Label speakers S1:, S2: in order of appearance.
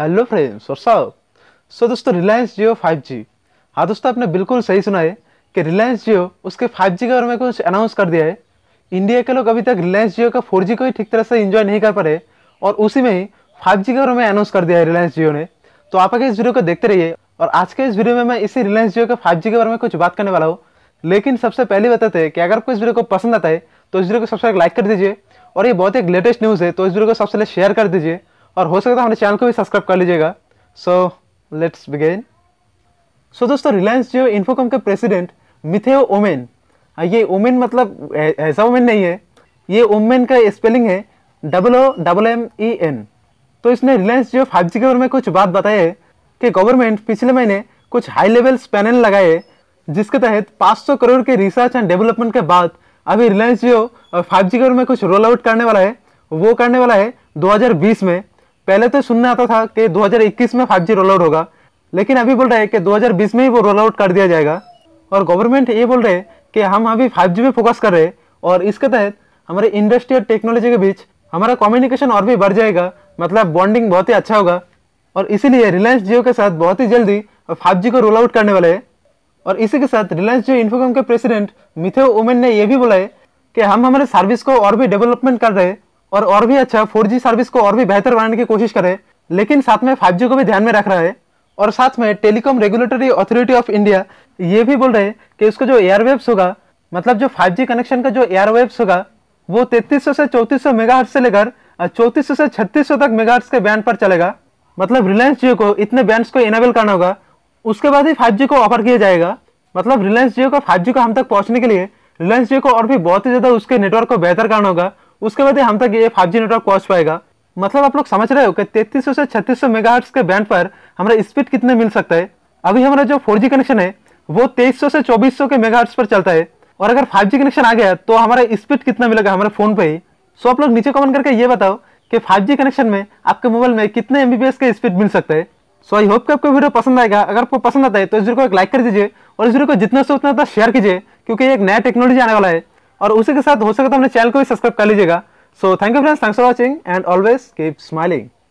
S1: Hello friends और सब सो दोस्तों रिलायंस जियो 5G हाँ दोस्तों, आपने बिल्कुल सही सुना है कि रिलायंस जियो उसके 5G के बारे में कुछ अनाउंस कर दिया है। इंडिया के लोग अभी तक रिलायंस जियो का 4G को ही ठीक तरह से इंजॉय नहीं कर पा रहे और उसी में ही 5G के बारे में अनाउंस कर दिया है रिलायंस जियो ने। तो आप आगे इस वीडियो को देखते रहिए और आज के इस वीडियो में मैं इसी रिलायंस जियो के फाइव के बारे में कुछ बात करने वाला हूँ। लेकिन सबसे पहले बताते हैं कि अगर आपको इस वीडियो को पसंद आता है तो इस वीडियो को सबसे लाइक कर दीजिए और ये बहुत एक लेटेस्ट न्यूज़ है तो इस वीडियो को सबसे पहले शेयर कर दीजिए। और हो सकता है हमारे चैनल को भी सब्सक्राइब कर लीजिएगा। सो लेट्स बिगेन सो दोस्तों रिलायंस जियो इन्फोकॉम के प्रेसिडेंट मिथेओ ओमेन। ये ओमेन मतलब ऐसा ओमेन नहीं है। ये ओमेन का स्पेलिंग है double O double M E N तो इसने रिलायंस जियो फाइव जी के बारे में कुछ बात बताई है कि गवर्नमेंट पिछले महीने कुछ हाई लेवल पैनल लगाए हैं, जिसके तहत 500 करोड़ के रिसर्च एंड डेवलपमेंट के बाद अभी रिलायंस जियो फाइव जी के बारे में कुछ रोल आउट करने वाला है। वो करने वाला है 2020 में। पहले तो सुनने आता था कि 2021 में 5G रोल आउट होगा, लेकिन अभी बोल रहे हैं कि 2020 में ही वो रोल आउट कर दिया जाएगा। और गवर्नमेंट ये बोल रहे हैं कि हम अभी 5G पे फोकस कर रहे हैं, और इसके तहत हमारे इंडस्ट्री और टेक्नोलॉजी के बीच हमारा कम्युनिकेशन और भी बढ़ जाएगा। मतलब बॉन्डिंग बहुत ही अच्छा होगा। और इसीलिए रिलायंस जियो के साथ बहुत ही जल्दी 5G को रोल आउट करने वाले हैं। और इसी के साथ रिलायंस जियो इन्फोकॉम के प्रेसिडेंट मिथेओ ओमेन ने यह भी बोला है कि हम हमारे सर्विस को और भी डेवलपमेंट कर रहे हैं। और और भी अच्छा 4G सर्विस को और भी बेहतर बनाने की कोशिश करे, लेकिन साथ में 5G को भी ध्यान में रख रहा है। और साथ में telecom regulatory authority of India ये भी बोल रहे हैं कि उसका जो एयरवेव्स होगा मतलब जो 5G कनेक्शन का जो एयरवेव्स होगा, वो 3300 से 3400 मेगाहर्ट्ज से लेकर 3400 से 3600 तक मेगाहर्ट्ज के बैंड पर चलेगा। मतलब रिलायंस जियो को, इतने बैंड्स को इनेबल करना होगा, उसके बाद ही 5G को ऑफ़र किया जाएगा। मतलब रिलायंस जियो को 5G को हम तक पहुँचने के लिए रिलायंस जियो को और भी बहुत ही ज़्यादा उसके नेटवर्क को बेहतर करना होगा। उसके बाद हम तक ये 5G नेटवर्क पहुँच पाएगा। मतलब आप लोग समझ रहे हो कि 3300 से 3600 मेगाहर्ट्ज के बैंड पर हमारा स्पीड कितने मिल सकता है? अभी हमारा जो 4G कनेक्शन है, वो 2300 से 2400 के मेगाहर्ट्ज पर चलता है। और अगर 5G कनेक्शन आ गया तो हमारा स्पीड कितना मिलेगा हमारे फ़ोन पे ही? सो आप लोग नीचे कमेंट करके ये बताओ कि 5G कनेक्शन में आपके मोबाइल में कितने एमबीपीएस का स्पीड मिल सकता है? सो आई होप कि आपको वीडियो पसंद आएगा। अगर आपको पसंद आता है तो इस वीडियो को एक लाइक कर दीजिए और इस वीडियो को जितना से उतना शेयर कीजिए, क्योंकि एक नया टेक्नोलॉजी आने वाला है। और उसी के साथ हो सके तो अपने चैनल को भी सब्सक्राइब कर लीजिएगा। So thank you friends thanks for watching and always keep smiling